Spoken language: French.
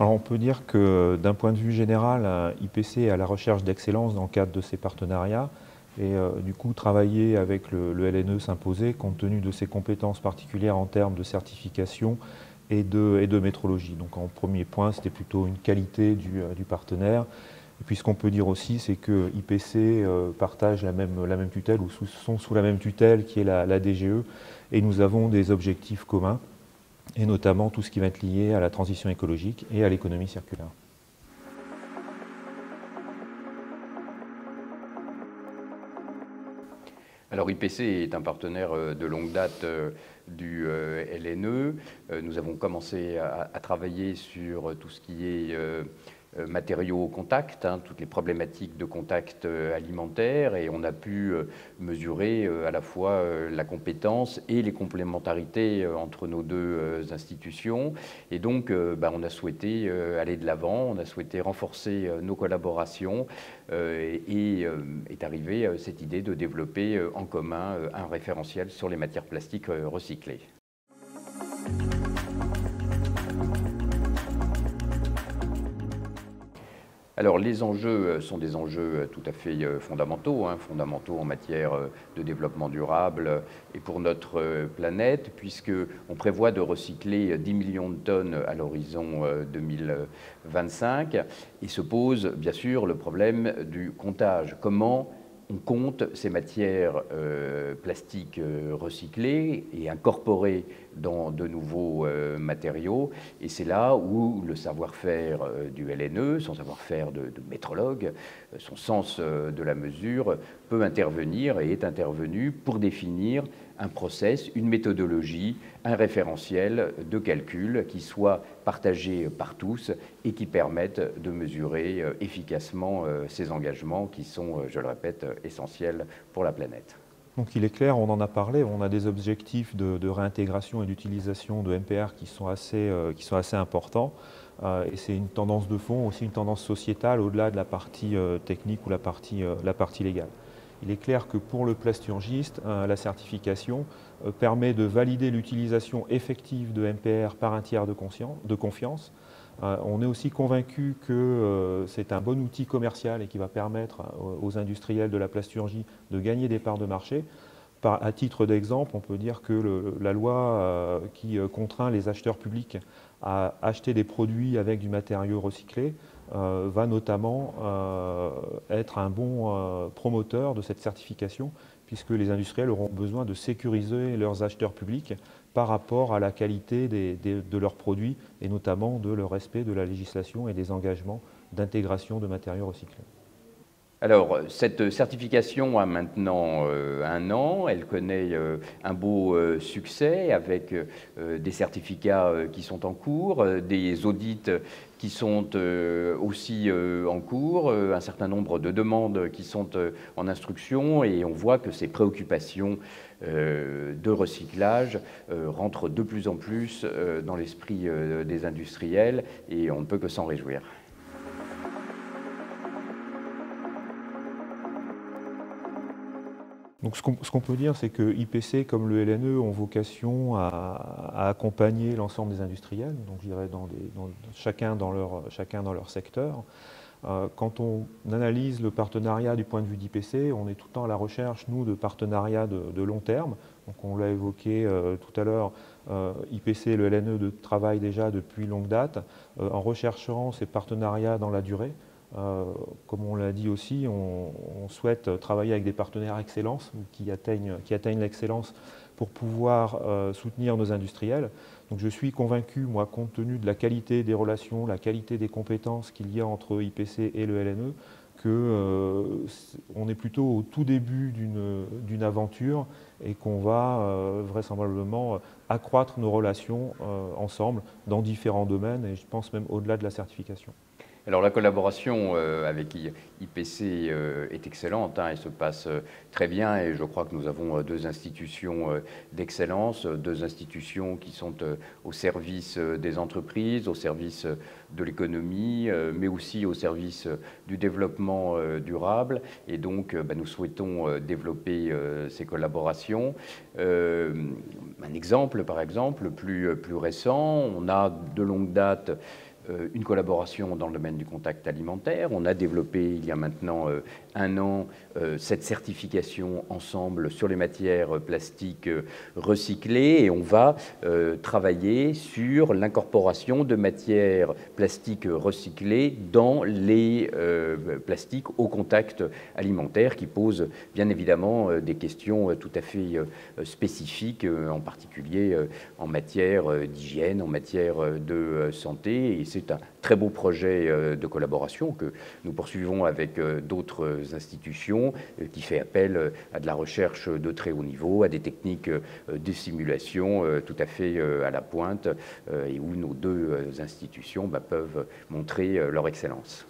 Alors on peut dire que d'un point de vue général, IPC est à la recherche d'excellence dans le cadre de ses partenariats et euh, du coup travailler avec le, LNE s'imposait compte tenu de ses compétences particulières en termes de certification et de, métrologie. Donc en premier point, c'était plutôt une qualité du, euh, partenaire. Et puis ce qu'on peut dire aussi, c'est que IPC euh, partage la même, tutelle ou sont sous la même tutelle qui est la DGE et nous avons des objectifs communs et notamment tout ce qui va être lié à la transition écologique et à l'économie circulaire. Alors IPC est un partenaire euh, de longue date euh, du euh, LNE. Nous avons commencé à, travailler sur tout ce qui est matériaux au contact, hein, toutes les problématiques de contact euh, alimentaire, et on a pu euh, mesurer à la fois la compétence et les complémentarités entre nos deux institutions. Et donc, bah, on a souhaité aller de l'avant, on a souhaité renforcer nos collaborations, et est arrivée cette idée de développer en commun un référentiel sur les matières plastiques recyclées. Alors les enjeux euh, sont des enjeux euh, tout à fait euh, fondamentaux, hein, fondamentaux en matière de développement durable et pour notre planète, puisqu'on prévoit de recycler 10 millions de tonnes à l'horizon 2025. Et se pose bien sûr le problème du comptage. Comment on compte ces matières euh, plastiques euh, recyclées et incorporées dans de nouveaux euh, matériaux. Et c'est là où le savoir-faire du LNE, son savoir-faire de, de, métrologue, son sens de la mesure peut intervenir et est intervenu pour définir un process, une méthodologie, un référentiel de calcul qui soit partagé par tous et qui permette de mesurer euh, efficacement euh, ces engagements qui sont, euh, je le répète, essentiels pour la planète. Donc il est clair, on en a parlé, on a des objectifs de, réintégration et d'utilisation de MPR qui sont assez, qui sont assez importants. et c'est une tendance de fond, aussi une tendance sociétale au-delà de la partie technique ou la partie, la partie légale. Il est clair que pour le plasturgiste, euh, la certification euh, permet de valider l'utilisation effective de MPR par un tiers de, confiance. Euh, on est aussi convaincu que c'est un bon outil commercial et qui va permettre aux industriels de la plasturgie de gagner des parts de marché. À titre d'exemple, on peut dire que la loi qui contraint les acheteurs publics à acheter des produits avec du matériau recyclé euh, va notamment euh, être un bon euh, promoteur de cette certification, puisque les industriels auront besoin de sécuriser leurs acheteurs publics par rapport à la qualité de leurs produits et notamment de leur respect de la législation et des engagements d'intégration de matériaux recyclés. Alors, cette certification a maintenant un an, elle connaît un beau succès avec des certificats qui sont en cours, des audits qui sont euh, aussi euh, en cours, euh, un certain nombre de demandes qui sont en instruction. Et on voit que ces préoccupations de recyclage rentrent de plus en plus dans l'esprit des industriels. Et on ne peut que s'en réjouir. Ce qu'on peut dire, c'est que IPC comme le LNE ont vocation à, accompagner l'ensemble des industriels, donc je dans chacun, dans leur, chacun dans leur secteur. Euh, quand on analyse le partenariat du point de vue d'IPC, on est tout le temps à la recherche, nous, de partenariats de, long terme. Donc on l'a évoqué euh, tout à l'heure, euh, IPC et le LNE travaillent déjà depuis longue date en recherchant ces partenariats dans la durée. Euh, comme on l'a dit aussi, on, souhaite travailler avec des partenaires excellence qui atteignent, l'excellence pour pouvoir euh, soutenir nos industriels. Donc je suis convaincu, moi, compte tenu de la qualité des relations, la qualité des compétences qu'il y a entre IPC et le LNE, qu'on euh, est plutôt au tout début d'une aventure et qu'on va vraisemblablement accroître nos relations ensemble dans différents domaines et je pense même au-delà de la certification. Alors la collaboration euh, avec IPC euh, est excellente, hein, elle se passe euh, très bien et je crois que nous avons deux institutions d'excellence, deux institutions qui sont au service des entreprises, au service de l'économie, mais aussi au service du développement durable. Et donc bah, nous souhaitons développer ces collaborations. un exemple, par exemple, plus, plus récent, on a de longue date une collaboration dans le domaine du contact alimentaire. On a développé il y a maintenant un an cette certification ensemble sur les matières plastiques recyclées et on va travailler sur l'incorporation de matières plastiques recyclées dans les plastiques au contact alimentaire qui pose bien évidemment des questions tout à fait spécifiques, en particulier en matière d'hygiène, en matière de santé. Et c'est un très beau projet de collaboration que nous poursuivons avec d'autres institutions qui fait appel à de la recherche de très haut niveau, à des techniques de simulation tout à fait à la pointe et où nos deux institutions bah, peuvent montrer leur excellence.